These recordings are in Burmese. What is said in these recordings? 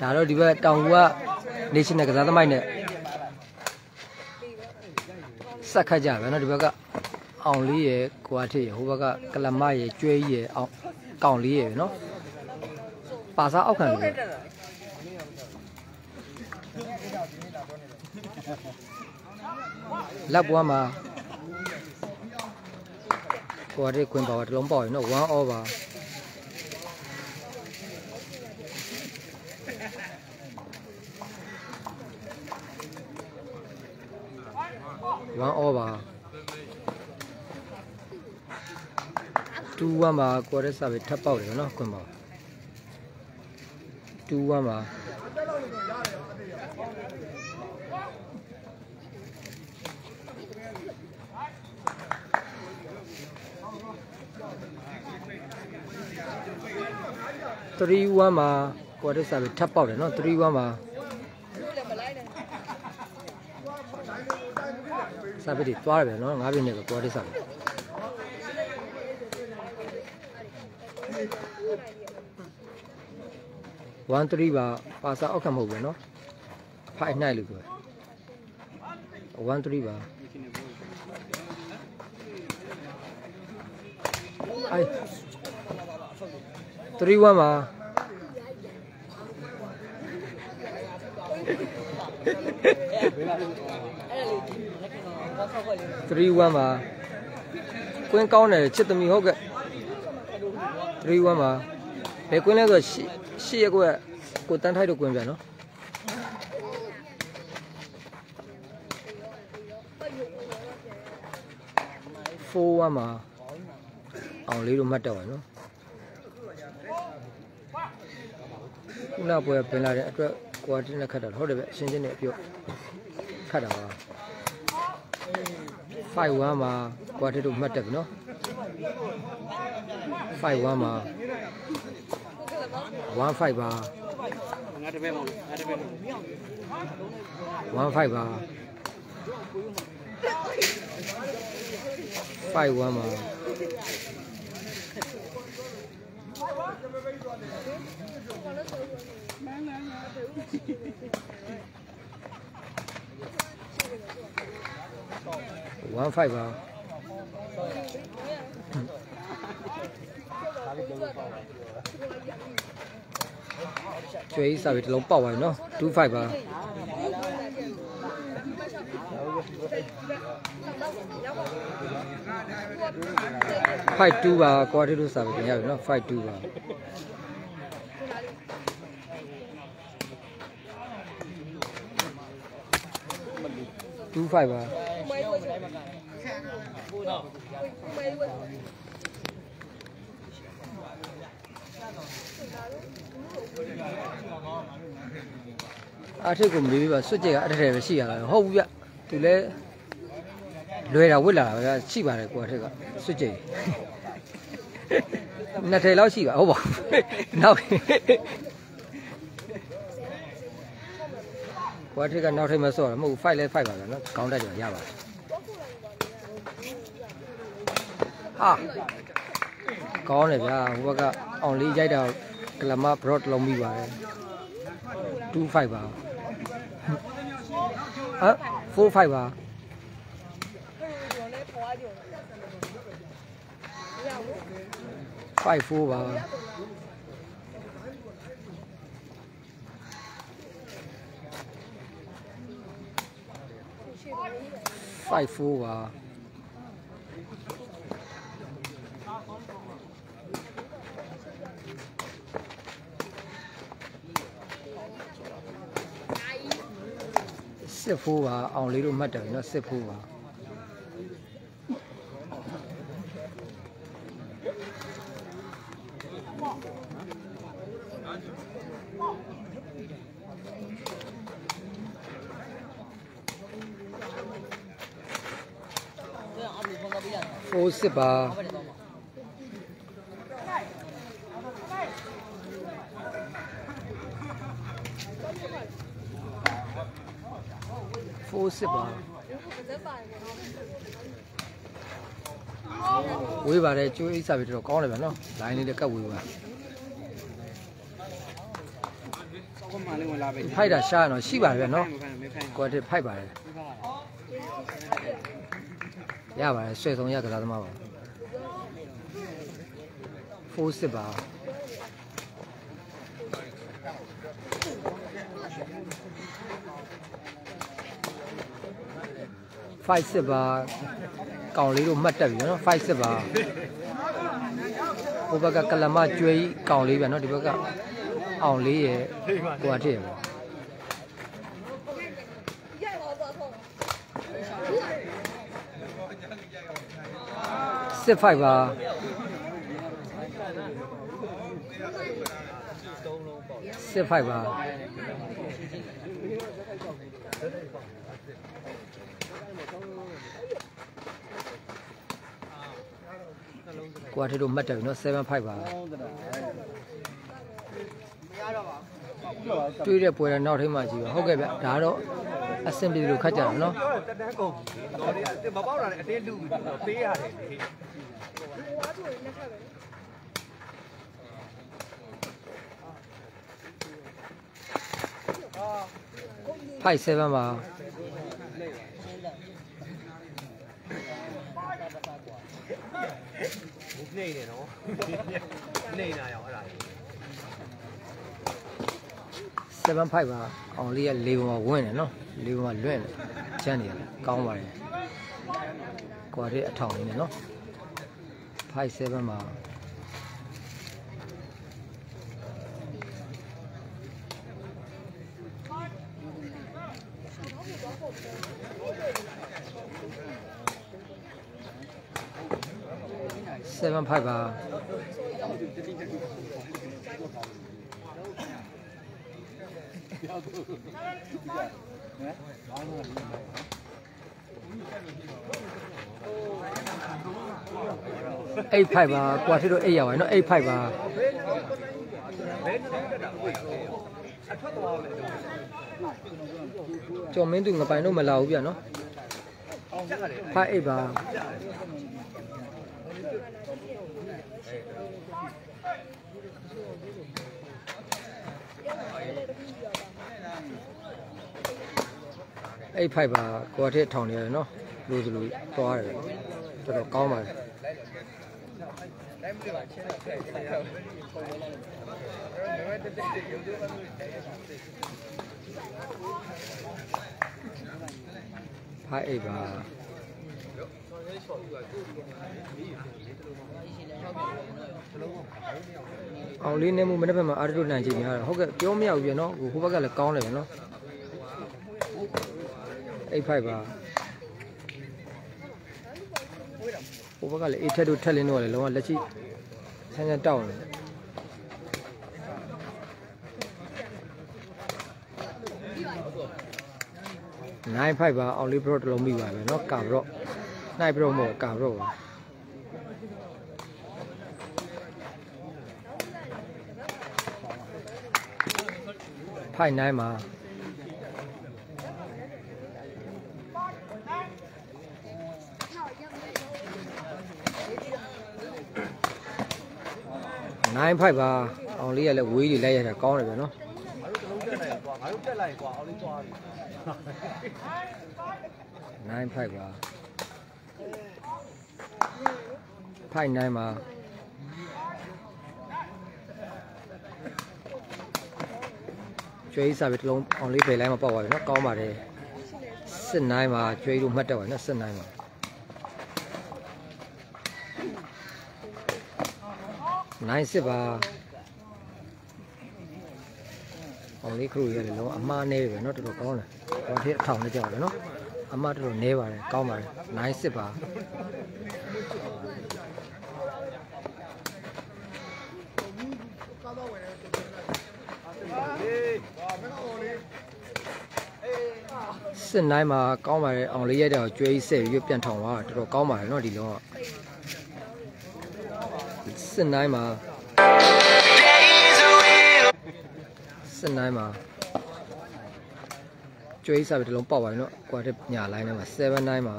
ဒါတော့ဒီဘက်တောင်ကူက national ကစားသမိုင်းနဲ့ဆက်ခတ်ကြပဲเนาะဒီဘက်ကအောင်လေးရယ်ကိုအထစ်ရယ်ဟိုဘက်ကကလမရယ်ကျွဲကြီးရယ်အောင်ကောင်လေးရယ်เนาะပါစားအောက်ခံလေး လက်ပွားမှာကိုရီခွင်ပါဝါတလုံးပေါ့ရနော်1 over 1 over 2 1မှာကိုရီစာပဲထပ်ပေါက်တယ်နော်ခွင်ပါ2 1မှာ 3 1မှာကွာရက်စာပဲထပ်ပေါက်တယ်နော်3 1မှာစာပေတွေသွားတယ်ဗျာနော်9ပြည့်နဲ့ပဲကွာရက်စာပဲ1 3ပါပါစာအောက်ခံမဟုတ်ဘူးနော်5 9လို့ပြောတယ်1 3ပါအိုင် 3 1ပါ3 1ပါကွင်းကောင်းတယ်ချစ်သမီဟုတ်ကဲ့3 1ပါဘယ်ကွင်းလဲဆိုရှစ်ရှစ်ရက်ကွက်ကိုတန်းထိုက်တော့ကွင်းပြန်နော်4 1မှာအောင်လေးတို့မှတ်တော့ရနော် ခုနပွဲပင်လာတဲ့အတွက်ကွာတင်းနဲ့ခတ်တာဟုတ်တယ်ဗျအရှင်းချင်းနဲ့အပြုတ်ခတ်တာပါ5 1မှာကွာတင်းတို့မှတ်တယ်ဗျနော်5 1မှာ1 5ပါငါတပည့်မဟုတ်ငါတပည့်1 5ပါ5 1 ပါ1 5ပါကျွေးစာပဲတစ်လုံးပေါက်သွားပြီနော်2 5ပါ 5 2ပါကွာတီတို့စာပဲပြန်ရပြီနော်5 2ပါ2 5ပါအားထိတ်ကိုမေးပြီးပါစွတ်ကြက်ကအထက်ထဲပဲရှိရတာပဲဟုတ်ဘူးဗျ သူလဲလွယ်တာဝစ်လာတာပဲဗျရှိပါတယ်ကိုအထက်ကစွတ်ကြက်နှစ်ထည်လောက်ရှိပါဟုတ်ပါနောက်ကိုအထက်ကနောက်ထပ်မဆော့တာမဟုတ်5လဲ5ပါဗျနော်ကောင်းတက်ကြရပါတယ်ဟာကောင်းတယ်ဗျာဟိုဘက်ကအောင်လေးရိုက်တာကလမဘရော့လုံးပြီးပါတယ်2 5ပါဟမ် 4 5ပါ5 4ပါ5 4ပါ စစ်ဖိုးပါအောင်လေးတို့မှတ်တယ်နော်စစ်ဖိုးပါဖိုးစစ်ပါ ဖဖိုးစစ်ပါဝေးပါတယ်ကျွေးအိတ်စာပြီးတော့ကောင်းတယ်ဗျာနော်လိုင်းလေးလည်းကတ်ဝေးပါကိုမလေးဝင်လာပဲဖိုက်တာရှားရတော့ရှိပါတယ်ဗျာနော်မဖိုင်မဖိုင်ကွာတစ်ဖိုက်ပါတယ်ရပါတယ်ဆွဲဆုံးရကစားသမားပါဖိုးစစ်ပါ ဖိုက်စစ်ပါကောင်လေးတို့မှတ်တက်ပြီနော်ဖိုက်စစ်ပါဟိုဘက်ကကလမကျွေးကောင်လေးဗျာနော်ဒီဘက်ကအောင်လေးရဲ့ကွာတစ်ရပါစစ်ဖိုက်ပါစစ်ဖိုက်ပါ ကွာထေတို့မှတ်တယ်ပြီနော်7ဖိုက်ပါတွေးတဲ့ပွဲတော့နောက်ထိမှကြည့်ပါဟုတ်ကဲ့ဗျဒါတော့အဆင်ပြေလို့ခတ်ကြတာနော်ပြောတက်တန်းကုန်တော်လေးမပေါက်တာလည်းအတင်းလူပေးရတယ်လေဖိုက်7ပါ နေနေနော်နေနေရောအဲ့ဒါ7ဖိုက်ပါအောင်လေးက၄ပုံမှာဝင်းတယ်နော်၄ပုံမှာလွင့်တယ်ချမ်းနေတယ်ကောင်းပါတယ်ကွာတဲ့အထောင်လေးနဲ့နော်ဖိုက် 7ပါ7ဖိုက်ပါ8ဖိုက်ပါကွာထေတို့8ရောက်ပါနော်8ဖိုက်ပါဘယ်နည်းတက်တာဝေးအထွက်သွားမယ်ကျော်မင်းသူငပိုင်တို့မလာဘူးဗျာနော်ချက်ကလေဖိုက်8ပါ 8ဖိုက်ပါကွာထေထောင်နေရတယ်နော်လူစလူသွားတယ်တော်တော်ကောင်းပါတယ်ဖိုက်အိ တ်ပါအောင်လေးနေမှုမနေ့ကမှအာရတုနိုင်ကြည့်များတယ်ဟုတ်ကဲ့ပြောမရဘူးပြနော်ဟိုဘက်ကလည်းကောင်းတယ်ဗျနော်အိတ်ဖိုက်ပါဟိုဘက်ကလည်းအေးထက်တို့ထက်လင်းတို့ကလည်းလုံးဝလက်ရှိဆန်းဆန်းတောက်နေတယ်နိုင်ဖိုက်ပါအောင်လေးဘရော့တစ်လုံးမိပါပဲเนาะကာဘရော့ နိုင်ပြုံးမို့ကောက်တော့ပါဖိုင်နိုင်မှာနိုင်ဖိုက်ပါအောင်လေးကလည်းဝေးကြီးလိုက်ရတာကောင်းတယ်ဗျာနော်ငါတို့တက်လိုက်ကွာအောင်လေးသွားပြီနိုင်ဖိုက်ပါ ဖိုက်နိုင်မှာကျွေးစားပြီးတလုံးအောင်လေးဖေးလိုက်မှာပေါက်သွားပြီနော်ကောင်းပါတယ်စစ်နိုင်မှာကျွေးလို့မှတ်တော့ပါနော်စစ်နိုင်မှာနိုင်စစ်ပါအောင်လေးခရိုရလည်းလုံးအမားနေပဲနော်တော်တော်ကောင်းတယ်ဘာဖြစ်အထောင်လည်းကြောက်တယ်နော်အမားတော်တော်နေပါတယ်ကောင်းပါတယ်နိုင်စစ်ပါ စစ်နိုင်မှာကောင်းပါတယ်အောင်လေးရိုက်တာကိုကျွေးဆက်ပြီးပြန်ထောင်သွားတာတော်တော်ကောင်းပါတယ်နော်ဒီလောကစစ်နိုင်မှာစစ်နိုင်မှာကျွေးဆက်ပြီးတလုံးပေါက်ပါတယ်နော်ကွာတဲ့ညာလိုင်းထဲမှာ7 9မှာ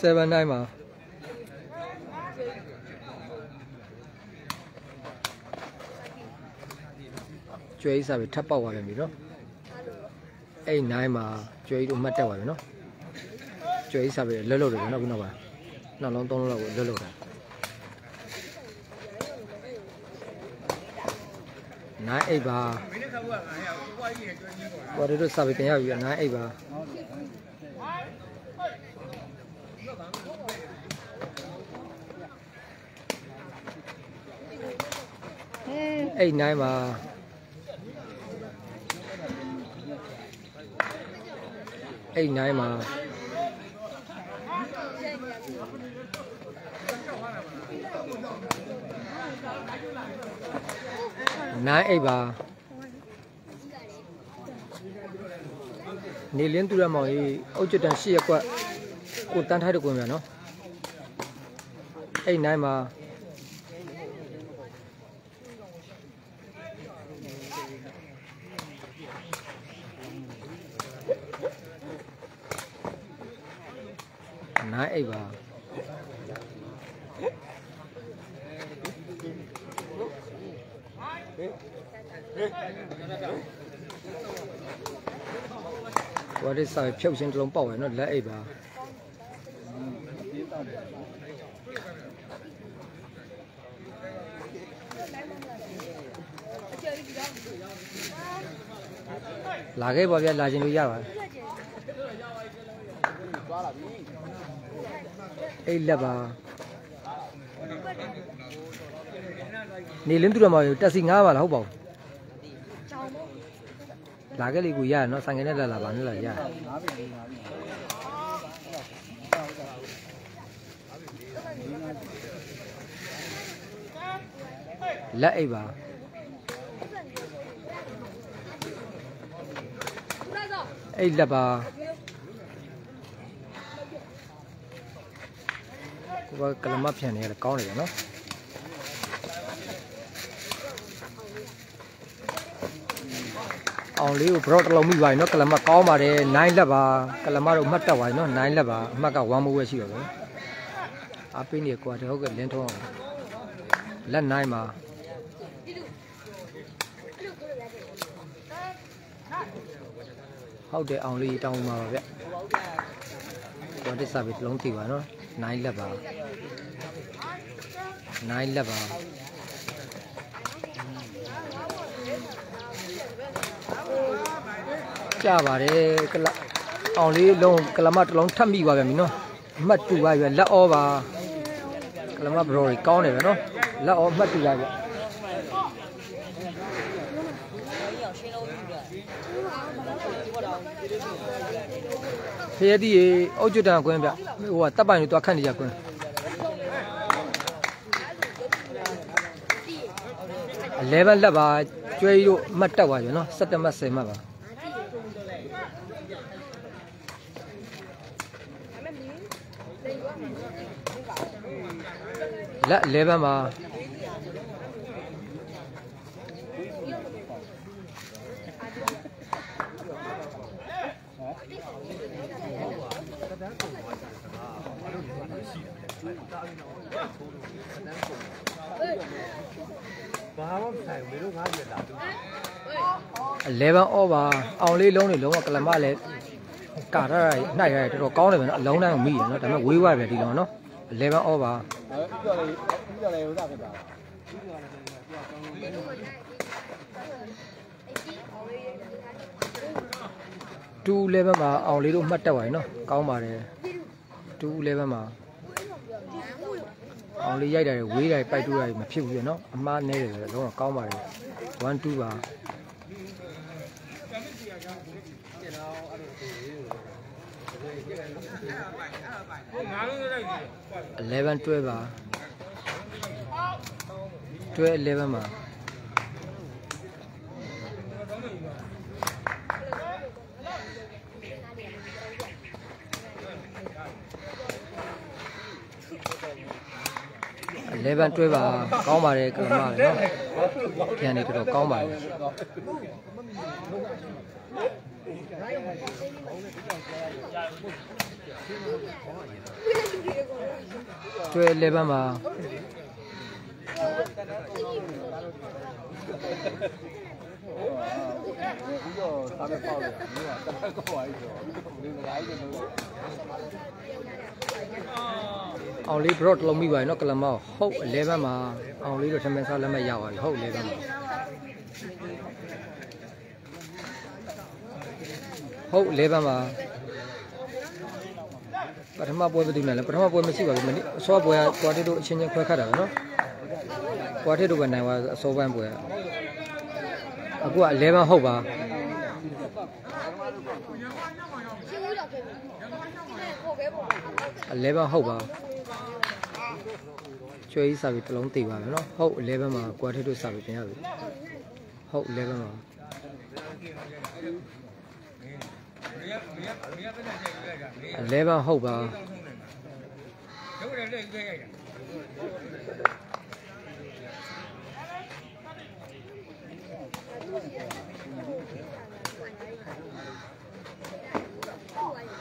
7 9မှာ ကျွေးစားပြီးထပ်ပေါက်သွားပြန်ပြီနော်အဲ့9မှာကျွေးတို့မှတ်တက်သွားပြီနော်ကျွေးစားပြီးလွတ်လွတ်တယ်နော်ခုနောက်ပါနောက်လုံးသုံးလုံးလောက်ကိုလွတ်လွတ်တယ်နိုင်အိတ်ပါဘော်ဒီတို့စာပေတင်ရပြီနိုင်အိတ်ပါအိတ်နိုင်ပါ အိတ်နိုင်ပါနိုင်အိတ်ပါနေလင်းသူရမောင်ကြီးအုတ်ကျတန်ရှစ်ရက်ကွက်ကိုတန်းထိုက်တကွင်မြန်နော်အိတ်နိုင်ပါ နိုင်အိတ်ပါဝါရစ်စာဖြုတ်ချင်းတစ်လုံးပေါက်ရနော်လက်အိတ်ပါလာခဲ့ပါဗျာလာခြင်းလို့ရပါတယ် အိတ်လက်ပါနေလင်းသူရမောင်တက်စီငားပါလားဟုတ်ပါဘူးလာခဲ့လေကိုရ ရနော်ဆိုင်ကနဲ့လာလာပါနဲ့လာရရလက်အိတ်ပါအိတ်လက်ပါကိုကကလမဖြန်နေရကောင်းတယ်ဗျနော်အောင်လေးကိုဘရော့တစ်လုံးမိပါရင်နော်ကလမကောင်းပါတယ်9လက်ပါကလမတော့မှတ်တက်ပါရင်နော်9လက်ပါအမှတ်က1မိုးပဲရှိတော့ဗျအပိနေကွာတဟုတ်ကလင်းထုံးအောင်လက်9ပါဟုတ်တယ်အောင်လေးတောင်းပါပါဗျကွာတစ်စားပြီးတစ်လုံးထိပါနော် 9လက်ပါ9လက်ပါကြပါတယ်ကလအောင်လေးလုံးကလမတစ်လုံးထပ်မိပါဗျာမင်းနော်အမှတ်တူပါဗျာလက်ဩပါကလမဘရော်ကြီးကောင်းတယ်ဗျာနော်လက်ဩအမှတ်တူပါဗျာဖရဲတီးရေအုတ်ကျွတ်တန်ကွင်းဗျ ဟိုကတပ်ပိုင်တွေတွားခတ်နေကြကွင်း11လက်ပါကျွဲကြီးတို့အမှတ်တက်သွားပြီနော်17မှတ်10မှတ်ပါလက်11ပါ 11 over အောင်လေးလုံးတွေလုံးဝကလမလည်းကာရရနှိုက်ရတယ်တော်တော်ကောင်းတယ်ဗျနော်အလုံးတိုင်းကိုမိတယ်နော်ဒါပေမဲ့ဝေးသွားပြီဒီလုံးနော်11 over ပြောလေပြောလေဥစ္စာဖြစ်တာ2 level မှာအောင်လေးတို့မှတ်တက်သွားပြီနော်ကောင်းပါတယ်2 level မှာအောင်လေးရိုက်တာတွေဝေးတာတွေပိုက်တူတာတွေမဖြစ်ဘူးပြနော်အမှားနဲတယ်ပဲလုံးဝကောင်းပါတယ်1 2ပါ 11 12ပါ12 11ပါ11 11တွဲပါကောင်းပါတယ်ကလမလည်းနော်ပြန်နေတော်တော်ကောင်းပါတယ် တွဲ11မှာပြီးတော့စားမဲ့ပေါက်ရမင်းကတစ်ဖက်ကောက်သွားပြီဆိုတော့ဒီငါးကြီးကတော့အောင်လေးဘရော့တလုံးမိပါရင်နော်ကလမဟုတ်11မှာအောင်လေးတို့ထမင်းစားလက်မဲ့ရပါပြီဟုတ်11မှာ ဟုတ်11မှာပထမပွဲဘယ်သူနဲ့လဲပထမပွဲမရှိပါဘူးမနေ့အစောပွဲကကွာတစ်တို့အချင်းချင်းခွဲခတ်တာပဲနော်ကွာတစ်တို့ပဲနိုင်သွားအစောပိုင်းပွဲကအခုက11ဟုတ်ပါ11ဟုတ်ပါကျွေးစာပြီးတစ်လုံးတည်ပါမယ်နော်ဟုတ်11မှာကွာထစ်တို့စာပြီးပြင်ရပြီဟုတ်11မှာ 11ဟုတ်ပါတို့လည်းလည်းကြည့်ရတာ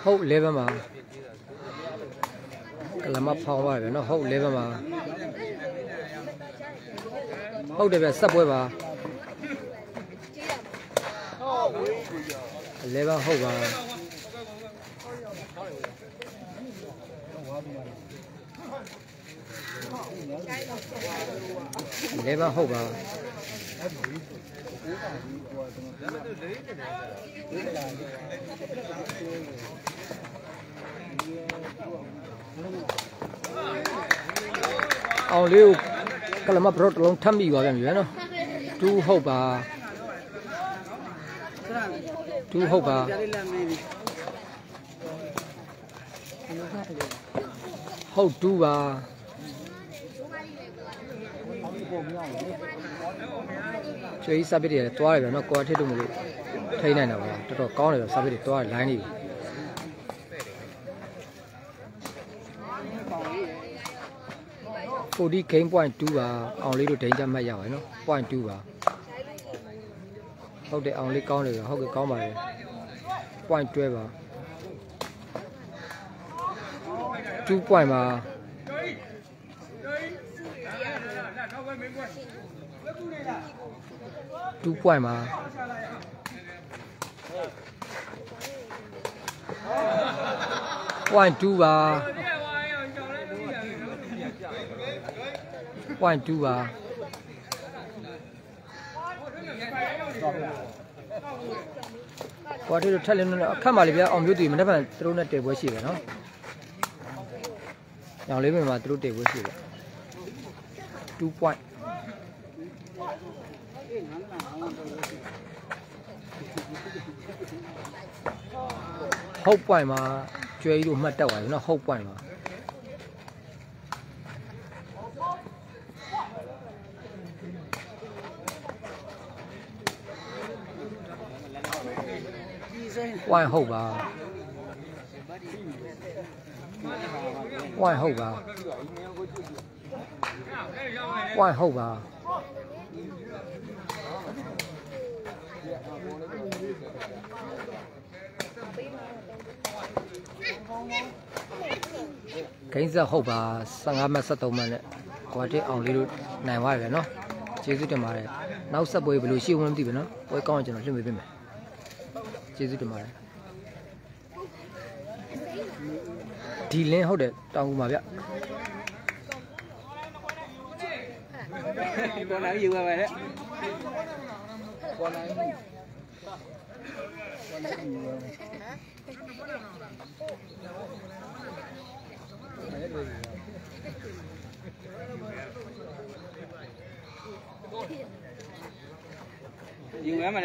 ဟုတ်11မှာကလမဖောင်းပါတယ်နော်ဟုတ်11မှာဟုတ်တယ်ဗျဆက်ပွဲပါ 11ဟုတ်ပါ11ဟုတ်ပါအောင်လေးကိုကလမဘရော့တစ်လုံးထပ်မိပါပြန်ပြီပဲနော်တူးဟုတ်ပါ တူးဟုတ်ပါဟုတ်တူးပါကျွေးစပစ်တွေတွားတယ်ဗျာနော်ကွာထစ်တို့မလို့ထိနိုင်တာပါတော်တော်ကောင်းတယ်ဗျာစပစ်တွေတွားလိုင်းနေပြီ40 game point 2ပါအောင်လေးတို့ဒိန်းကြမှတ်ရပါတယ်နော် point 2ပါ ဟုတ်တယ်အောင်လေးကောင်းတယ်ဗျဟုတ်ကဲ့ကောင်းပါတယ် point 12ပါ2 point ပါ2 point ပါ point 2ပါ point 2ပါ ကွာတို့ထက်လင်းတော့အခက်ပါလေဗျာအောင်မျိုးတည်မနေ့ကသူတို့နဲ့တည်ပွဲရှိတယ်နော်။ညောင်လေးပင်မှာသူတို့တည်ပွဲရှိတယ်2 point ဟုတ် point မှာကျွဲကြီးတို့မှတ်တက်သွားပြီနော်ဟုတ် point မှာ ဝိုင်းဟုတ်ပါဝိုင်းဟုတ်ပါဝိုင်းဟုတ်ပါဂိမ်းဆက်ဟုတ်ပါ15မှတ်73မှတ်နဲ့ကွာတစ်အောင်လေးတို့နိုင်သွားတယ်နော်ကျေးဇူးတင်ပါတယ်နောက်ဆက်ပွဲဘယ်လိုရှိဝင်မသိဘူးနော်ပွဲကောင်းရင်ကျွန်တော်လွှင့်ပေးပေးမယ်ကျေးဇူးတင်ပါတယ် ဒီလင်းဟုတ်တယ်တောင်းကူပါဗျပေါ်လာယူပါမယ်တဲ့ပေါ်လာရင်ယူရမယ်